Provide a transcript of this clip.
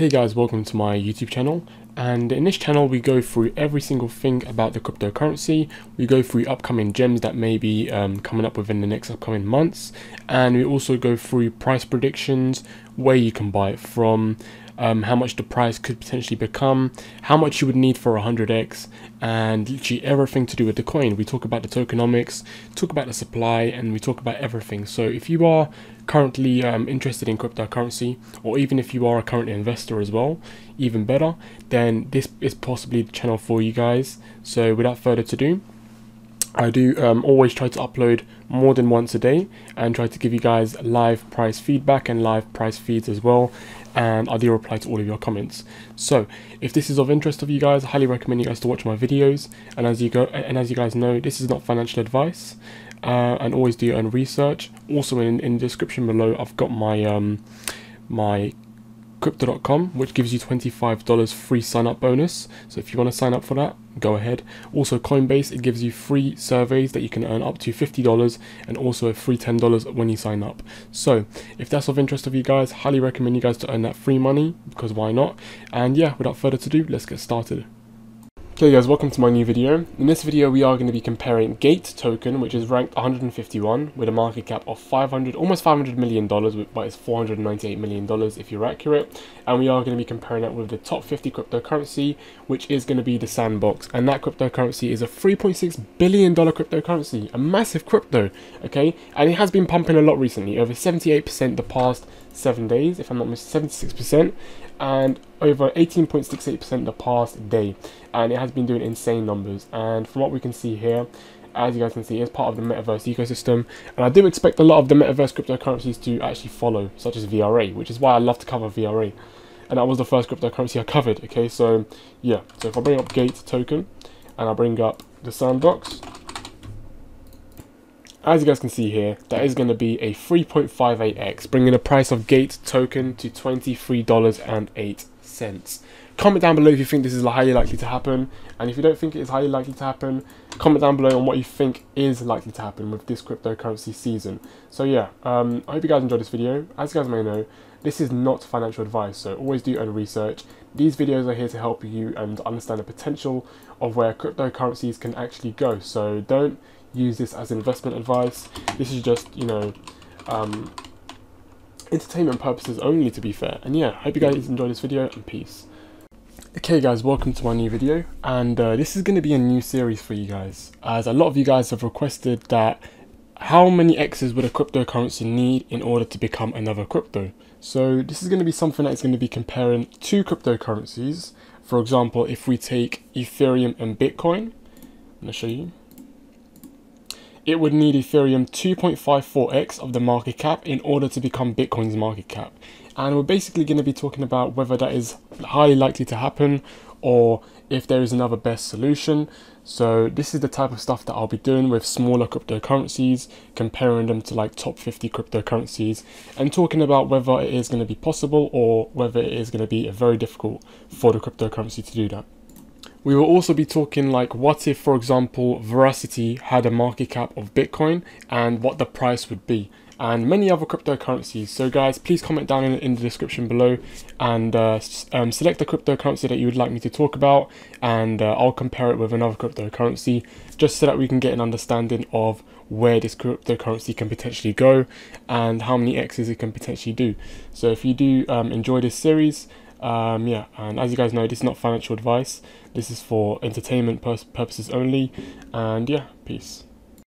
Okay guys, welcome to my YouTube channel. And in this channel we go through every single thing about the cryptocurrency, we go through upcoming gems that may be um, coming up within the next upcoming months. And we also go through price predictions, where you can buy it from, um, how much the price could potentially become, how much you would need for 100x, and literally everything to do with the coin. We talk about the tokenomics, talk about the supply, and we talk about everything. So if you are currently um, interested in cryptocurrency, or even if you are a current investor as well, even better, then this is possibly the channel for you guys. So without further ado, I do um, always try to upload more than once a day and try to give you guys live price feedback and live price feeds as well and I do reply to all of your comments. So if this is of interest of you guys, I highly recommend you guys to watch my videos and as you go and as you guys know this is not financial advice uh, and always do your own research. Also in, in the description below I've got my um, my crypto.com which gives you $25 free sign up bonus. So if you want to sign up for that go ahead. Also coinbase it gives you free surveys that you can earn up to $50 and also a free $10 when you sign up. So if that's of interest of you guys highly recommend you guys to earn that free money because why not? And yeah without further ado let's get started Okay guys, welcome to my new video. In this video we are going to be comparing Gate token, which is ranked 151 with a market cap of 500, almost 500 million dollars, but it's 498 million dollars if you're accurate. And we are going to be comparing that with the top 50 cryptocurrency, which is going to be the Sandbox. And that cryptocurrency is a 3.6 billion dollar cryptocurrency, a massive crypto, okay? And it has been pumping a lot recently, over 78% the past seven days, if I'm not mistaken, 76%, and over 18.68% the past day. And it has been doing insane numbers. And from what we can see here, as you guys can see, it's part of the metaverse ecosystem. And I do expect a lot of the metaverse cryptocurrencies to actually follow, such as VRA, which is why I love to cover VRA. And that was the first cryptocurrency I covered, okay? So, yeah. So if I bring up Gate token, and I bring up the Sandbox, as you guys can see here, that is going to be a 3.58x, bringing the price of Gate token to $23.08. Comment down below if you think this is highly likely to happen, and if you don't think it is highly likely to happen, comment down below on what you think is likely to happen with this cryptocurrency season. So yeah, um, I hope you guys enjoyed this video. As you guys may know, this is not financial advice, so always do your own research. These videos are here to help you and understand the potential of where cryptocurrencies can actually go. So don't use this as investment advice. This is just, you know, um, entertainment purposes only to be fair. And yeah, hope you guys enjoyed this video and peace. Okay guys, welcome to my new video and uh, this is going to be a new series for you guys as a lot of you guys have requested that how many X's would a cryptocurrency need in order to become another crypto. So this is going to be something that's going to be comparing two cryptocurrencies. For example, if we take Ethereum and Bitcoin, I'm going to show you it would need Ethereum 2.54x of the market cap in order to become Bitcoin's market cap. And we're basically going to be talking about whether that is highly likely to happen or if there is another best solution. So this is the type of stuff that I'll be doing with smaller cryptocurrencies, comparing them to like top 50 cryptocurrencies and talking about whether it is going to be possible or whether it is going to be a very difficult for the cryptocurrency to do that. We will also be talking like what if, for example, Verasity had a market cap of Bitcoin and what the price would be and many other cryptocurrencies. So guys, please comment down in, in the description below and uh, um, select the cryptocurrency that you would like me to talk about and uh, I'll compare it with another cryptocurrency just so that we can get an understanding of where this cryptocurrency can potentially go and how many X's it can potentially do. So if you do um, enjoy this series, um, yeah, and as you guys know, this is not financial advice. This is for entertainment purposes only. And yeah, peace.